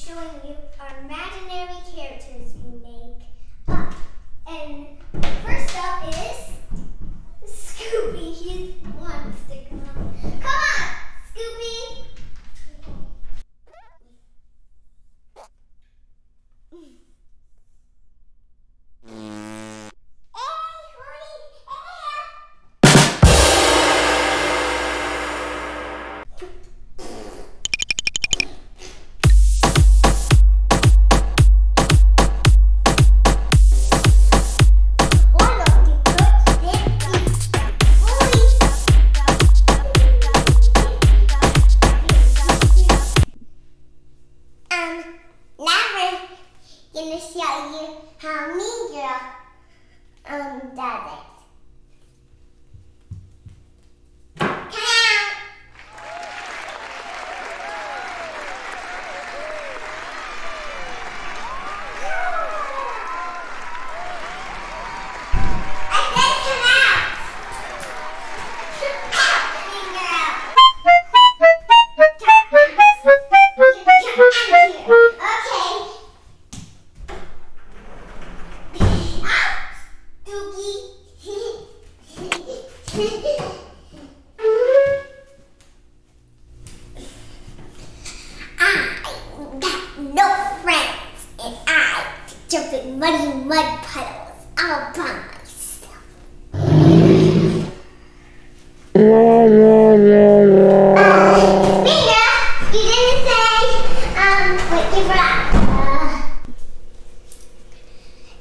showing you show you how Mean Girl um jump in muddy mud puddles all by myself. Mia, you didn't say, um, give her up. Uh,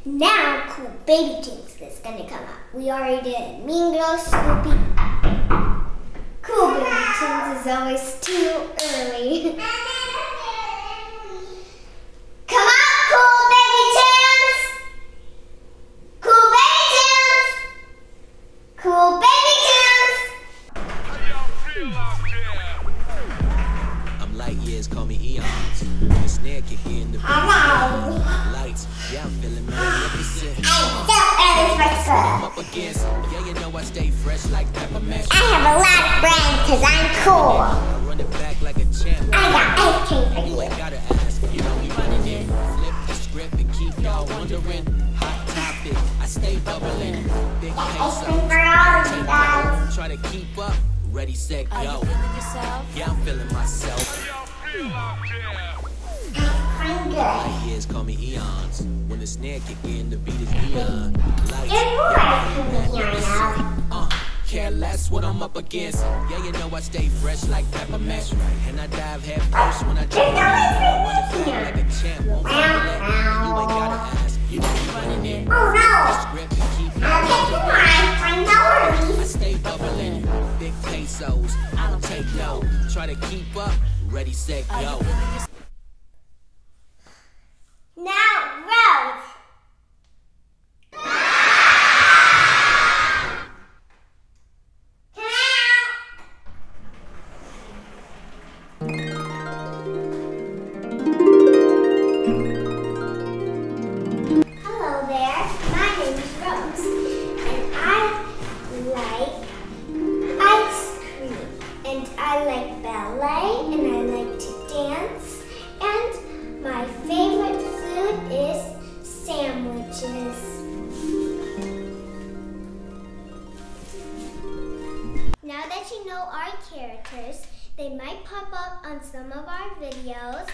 now, cool baby tunes is gonna come up. We already did Mean Girl, Snoopy. Cool baby tunes is always too early. Come on, cool baby tunes! Cool baby tunes! Cool baby tunes! I'm light years, call me eons. The snare kick in the Hello. lights. Yeah, I'm feeling magnificent. I'm so early for I'm school. up against. Yeah, you know I stay fresh like peppermint. I have a lot of friends because I'm cool. I run it back like a champ. I got ice cream for You you. ain't gotta ask. You know we running it. Flip the script and keep y'all wondering. Hot topic. I stay bubbling. Big Ice peso. cream for all of you guys. Try to keep up. Ready, set, Are you go. feeling yourself? Yeah, I'm feeling myself. I'm good. Light years, call me eons. When the snare kick in, the beat is neon. Care less what I'm up against. Yeah, you know I stay fresh like peppermint. And I dive head first when I jump. I it back like a champ. Won't. You ain't gotta ask. You know we running it. Oh no! Script and keep I'll take you mine for no I stay bubbling. Big pesos. I don't take no. Try to keep up. Ready, set, go. Hello there. My name is Rose, and I like ice cream, and I like ballet, and I like to dance, and my favorite food is sandwiches. Now that you know our characters, they might pop up on some of our videos.